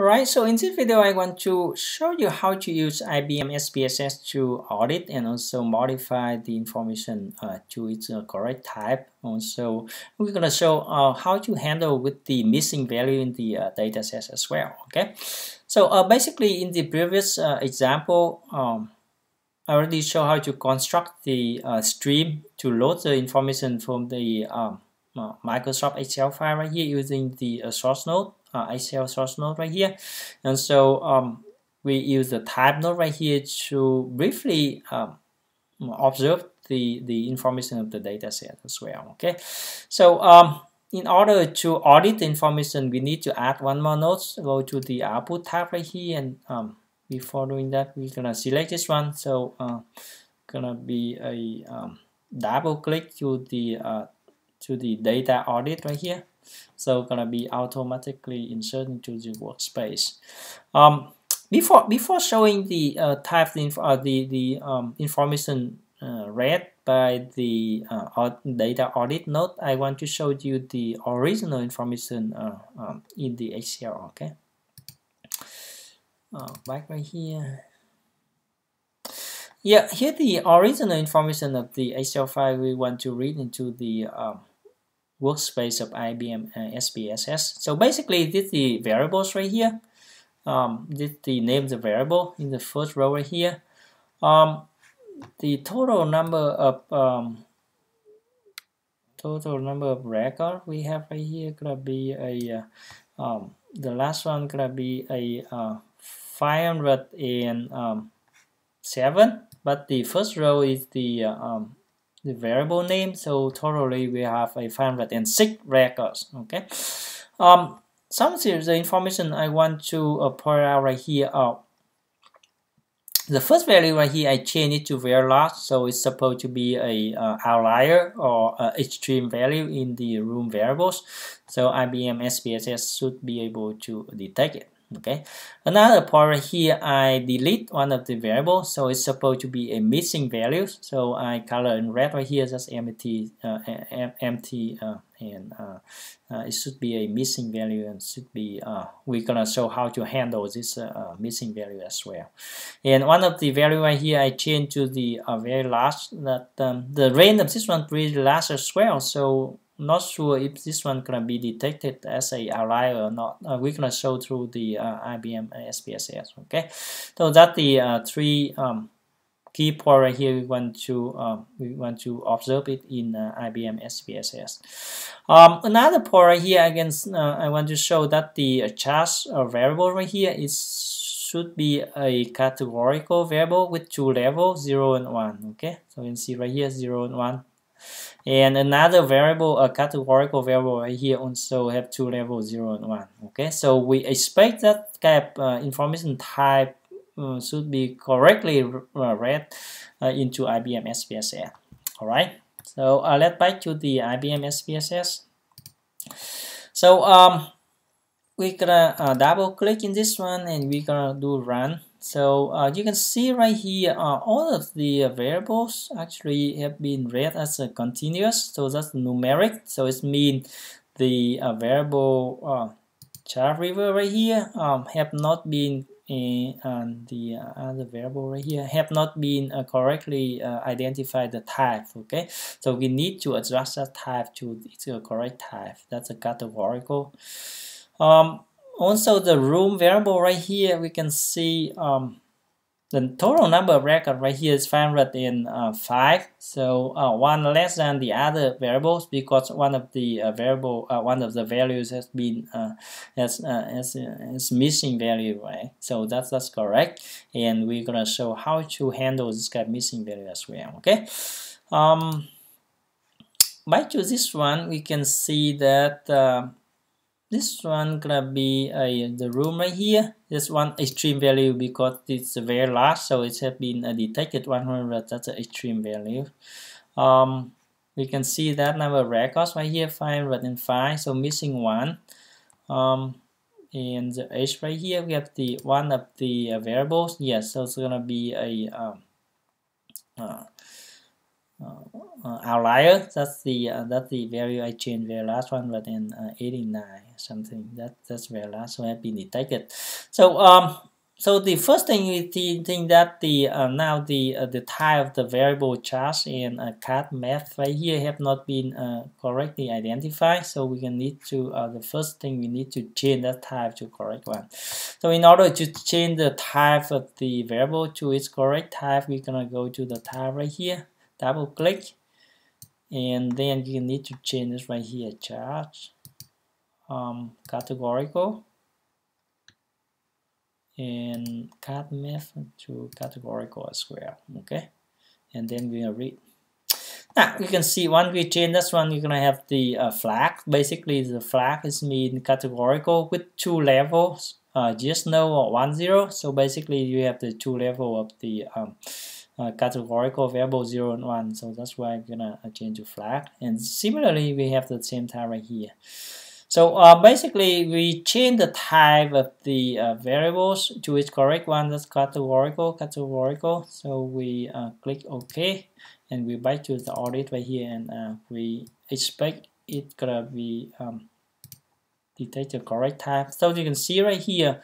Alright, so in this video I want to show you how to use IBM SPSS to audit and also modify the information uh, to its uh, correct type. Also, we're going to show uh, how to handle with the missing value in the uh, data set as well. Okay, so uh, basically in the previous uh, example, um, I already show how to construct the stream to load the information from the um, Microsoft Excel file right here using the source node uh, Excel source node right here. And so um, we use the type node right here to briefly um, observe the, the information of the data set as well. Okay, so um, in order to audit the information, we need to add one more node. Go to the output tab right here, and um, before doing that, we're gonna select this one. So uh, gonna be a um, double click to the uh, to the data audit right here. So gonna be automatically inserted into the workspace. Um, before before showing the uh, type of uh, the the um, information uh, read by the uh, data audit node I want to show you the original information uh, um, in the Excel okay? Uh, back right here. Yeah here the original information of the Excel file we want to read into the um, workspace of IBM uh, SPSS. So basically, this is the variables right here. Um, this the name of the variable in the first row right here. Um, the total number of um, total number of record we have right here gonna be a uh, um, the last one gonna be a uh, 507 um, but the first row is the uh, um, the variable name. So totally we have a 506 records okay? Um some of the information I want to uh, point out right here are the first value right here I change it to very large. So it's supposed to be a uh, outlier or uh, extreme value in the room variables. So IBM SPSS should be able to detect it okay. Another part here I delete one of the variables. So it's supposed to be a missing value. So I color in red right here just empty uh, empty uh, and uh, uh, it should be a missing value and should be uh, we're gonna show how to handle this uh, missing value as well. And one of the value right here I change to the very large that um, the range of this one pretty large as well. So not sure if this one gonna be detected as a outlier or not. Uh, we're gonna show through the uh, IBM SPSS. Okay, so that the uh, three um, key point right here. We want to um, we want to observe it in uh, IBM SPSS. Um, another point right here again, uh, I want to show that the charge variable right here is should be a categorical variable with two levels, 0 and 1. Okay, so you can see right here 0 and 1 and another variable, a categorical variable right here also have two levels, 0 and 1. Okay, so we expect that of uh, information type uh, should be correctly uh, read uh, into IBM SPSS. Alright, so uh, let's back to the IBM SPSS. So um, we're gonna double click in this one and we're gonna do run so uh, you can see right here, uh, all of the variables actually have been read as a continuous. So that's numeric. So it means the uh, variable uh, Charles River right here um, have not been uh, and the other variable right here have not been uh, correctly uh, identified the type okay so we need to adjust that type to its correct type that's a categorical um, also the room variable right here we can see um, the total number of record right here is 505 so uh, one less than the other variables because one of the uh, variable uh, one of the values has been uh, has, uh, has, has missing value right? So that's that's correct. And we're gonna show how to handle this kind of missing value as well okay? Um, by to this one we can see that uh, this one gonna be uh, the room right here. This one extreme value because it's very large so it has been uh, detected 100 that's an extreme value. Um, we can see that number records right here 505 so missing one. Um, and the age right here we have the one of the uh, variables. Yes so it's gonna be a um, uh, uh, outlier that's the uh, that's the value I changed very last one but in 89 something that that's very last so have been detected So um, so the first thing is we think that the uh, now the uh, the type of the variable charge in uh, CAD math right here have not been uh, correctly identified. So we can need to uh, the first thing we need to change that type to correct one. So in order to change the type of the variable to its correct type, we're gonna go to the type right here, double click, and then you need to change this right here, charge, um, categorical and CAD method to categorical as well okay? And then we'll read now you can see when we change this one you're gonna have the uh, flag. Basically the flag is mean categorical with two levels uh, just no or one zero. So basically you have the two level of the um, uh, categorical variable 0 and 1 so that's why I'm gonna change to flag and similarly we have the same type right here so uh, basically, we change the type of the uh, variables to its correct one. That's categorical, categorical. So we uh, click OK, and we back to the audit right here, and uh, we expect it gonna be um, correct type. So you can see right here,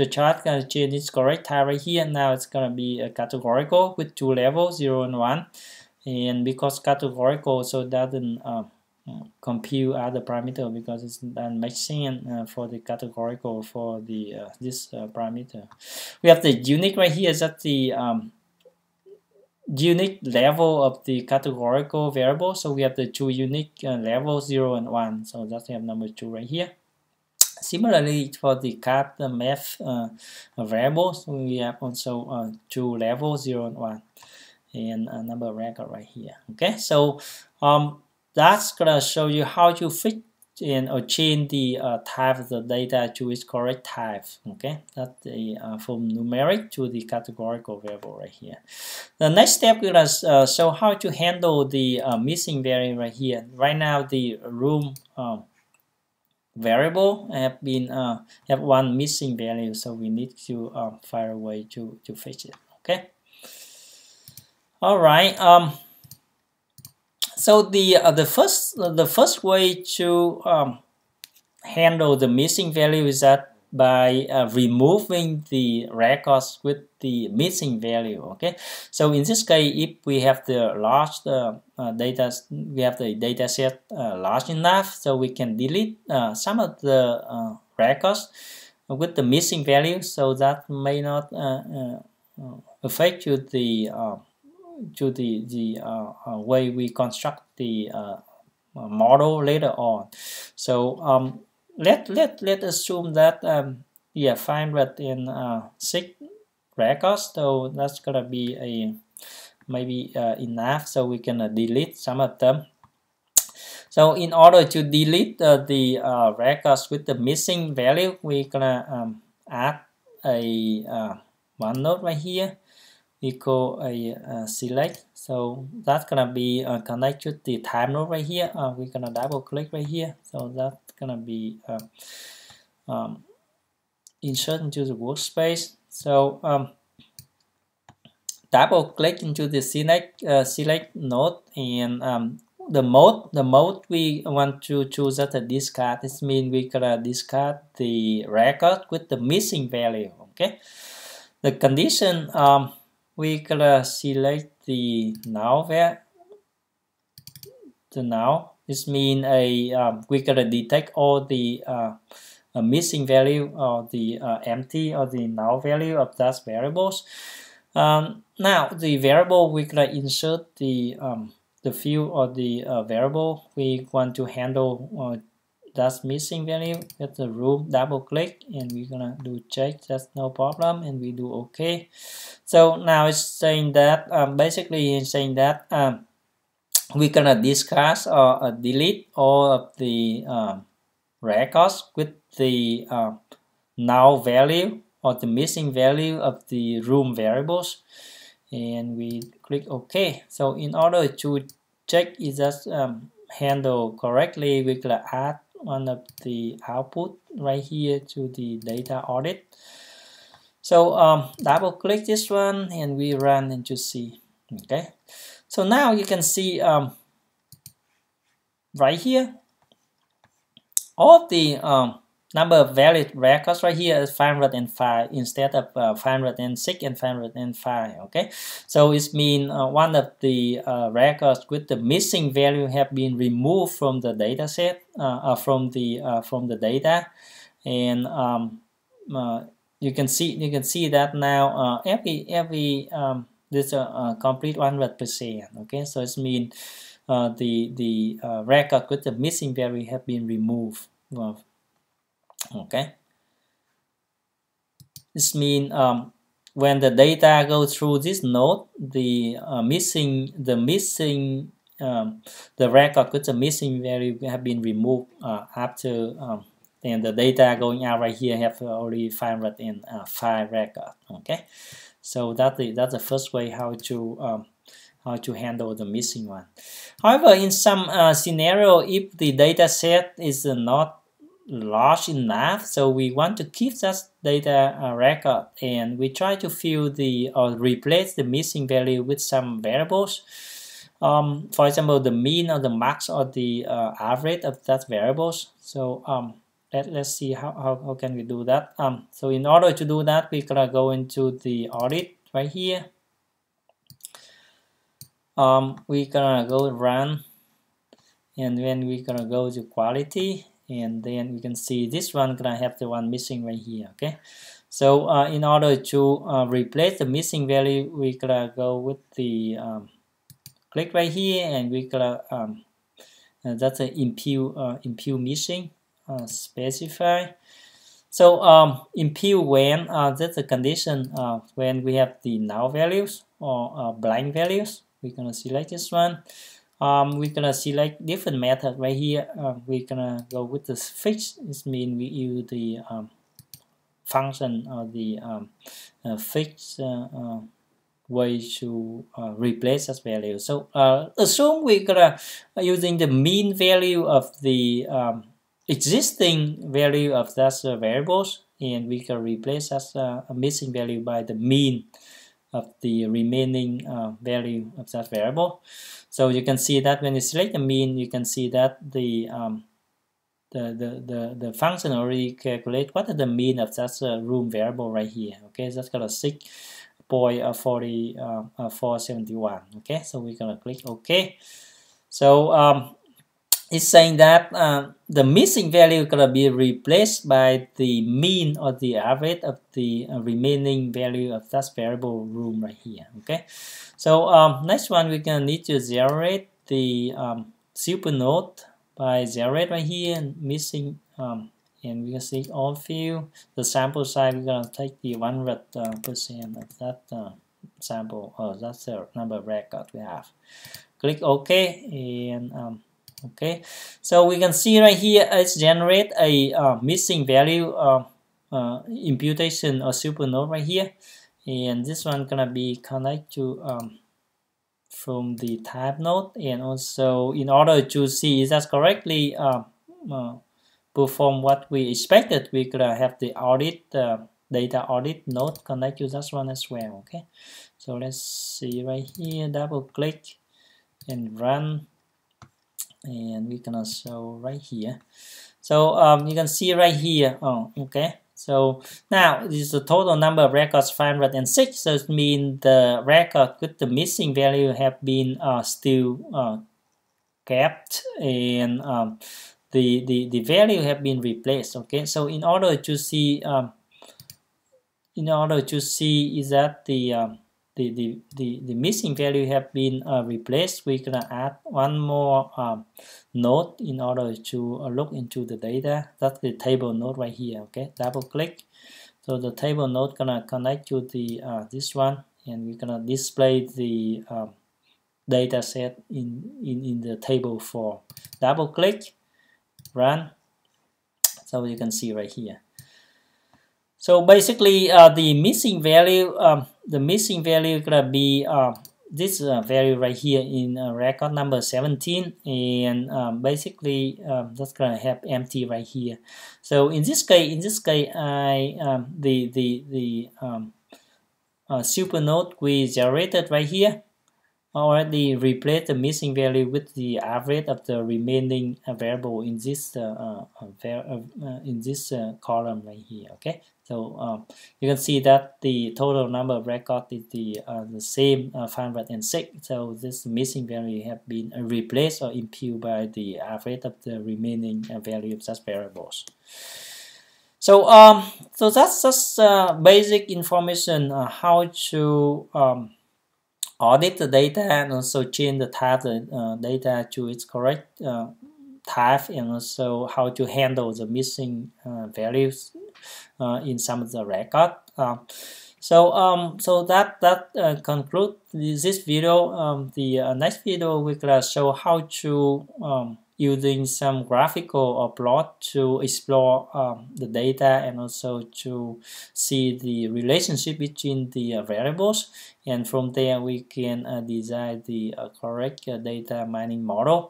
the chart gonna change its correct type right here. Now it's gonna be a categorical with two levels, zero and one, and because categorical, so doesn't uh, compute other parameter because it's not matching uh, for the categorical for the uh, this uh, parameter. We have the unique right here is that the um, unique level of the categorical variable. So we have the two unique uh, levels 0 and 1. So that's we have number 2 right here. Similarly, for the CAD math uh, variables, we have also uh, two levels 0 and 1 and a number record right here. Okay, so um, that's gonna show you how to fit in or change the uh, type of the data to its correct type. Okay, that's the uh, from numeric to the categorical variable right here. The next step we're uh, show how to handle the uh, missing variable right here. Right now, the room um, variable have been uh, have one missing value, so we need to uh, find a way to to fix it. Okay. All right. Um, so the uh, the first the first way to um, handle the missing value is that by uh, removing the records with the missing value okay so in this case if we have the large uh, uh, data we have the data set uh, large enough so we can delete uh, some of the uh, records with the missing value so that may not affect you the to the the way we construct the model later on. So um, let let let assume that um, yeah uh, six records. So that's gonna be a maybe uh, enough. So we can uh, delete some of them. So in order to delete uh, the uh, records with the missing value, we're gonna um, add a uh, one node right here equal a uh, select. So that's gonna be uh, connected to the type node right here. Uh, we're gonna double click right here. So that's gonna be uh, um, insert into the workspace. So um, double click into the select uh, select node and um, the mode the mode we want to choose as a discard. This means we gonna discard the record with the missing value okay? The condition um, we gonna select the now where the now this mean a um, we gonna detect all the uh, missing value or the uh, empty or the null value of those variables. Um, now the variable we gonna insert the um, the field or the uh, variable we want to handle uh, that's missing value get the room double click and we're gonna do check that's no problem and we do okay. So now it's saying that um, basically it's saying that um, we're gonna discuss or uh, delete all of the um, records with the uh, null value or the missing value of the room variables. And we click OK. So in order to check is that um, handle correctly we're gonna add one of the output right here to the data audit. So um, double click this one and we run into C. Okay, so now you can see um, right here all the um, number of valid records right here is 505 instead of uh, 506 and 505 okay? So it means uh, one of the uh, records with the missing value have been removed from the data set uh, uh, from the uh, from the data. And um, you can see you can see that now every every um, this a complete 100% okay? So it means the the record with the missing value have been removed okay? This means um, when the data goes through this node the uh, missing the missing um, the record with the missing value have been removed uh, after um, and the data going out right here have already 505 uh, record. Okay? So that's the that's the first way how to um, how to handle the missing one. However in some uh, scenario if the data set is not large enough so we want to keep that data uh, record and we try to fill the or replace the missing value with some variables. Um, for example the mean or the max or the uh, average of that variables. So um, let, let's see how, how, how can we do that. Um, so in order to do that we're gonna go into the audit right here. Um, we're gonna go run and then we're gonna go to quality and then we can see this one gonna have the one missing right here okay? So uh, in order to uh, replace the missing value we gonna go with the um, click right here and we gonna um, uh, that's an impute uh, missing uh, specify. So um, impute when uh, that's a condition when we have the null values or blank values. We're gonna select this one um, we're gonna select different method right here. Uh, we're gonna go with the fix. This means we use the um, function or the um, uh, fix uh, uh way to uh, replace that value. So uh, assume we're gonna using the mean value of the um, existing value of that variables and we can replace that missing value by the mean of the remaining value of that variable so you can see that when you select the mean, you can see that the um, the, the, the, the function already calculate what is the mean of that uh, room variable right here. Okay, that's got a 6.40 uh, uh, 471. Okay, so we're gonna click OK. So um, it's saying that uh, the missing value gonna be replaced by the mean or the average of the uh, remaining value of that variable room right here okay? So um, next one we're gonna need to generate the um, super node by generate right here and missing um, and we can see all field the sample size we're gonna take the 100 uh, percent of that uh, sample or that's the number of record we have. Click OK and um, okay so we can see right here it's generate a uh, missing value uh, uh, imputation or super node right here. And this one gonna be connect to um, from the type node. And also in order to see is that correctly uh, uh, perform what we expected we gonna have the audit uh, data audit node connect to that one as well okay? So let's see right here double click and run and we can also right here. So um, you can see right here. Oh okay. So now this is the total number of records 506 so it means the record with the missing value have been uh, still uh, kept and um, the, the the value have been replaced okay? So in order to see um, in order to see is that the um, the, the, the, the missing value have been uh, replaced, we're gonna add one more um, node in order to uh, look into the data. That's the table node right here. Okay, double click. So the table node gonna connect to the uh, this one, and we're gonna display the um, data set in, in in the table form. Double click, run. So you can see right here. So basically, uh, the missing value, um, the missing value gonna be uh, this uh, value right here in uh, record number 17, and um, basically um, that's gonna have empty right here. So in this case, in this case, I um, the the the um, uh, super node we generated right here already replace the missing value with the average of the remaining variable in this uh, in this column right here. Okay, so um, you can see that the total number of records is the uh, the same uh, 506. So this missing value have been replaced or imputed by the average of the remaining value of such variables. So um, so that's just uh, basic information uh, how to um, audit the data and also change the type of uh, data to its correct uh, type and also how to handle the missing uh, values uh, in some of the record. so um, so that that uh, conclude this video. Um, the next video we gonna show how to um, using some graphical or plot to explore um, the data and also to see the relationship between the uh, variables. And from there we can uh, design the uh, correct uh, data mining model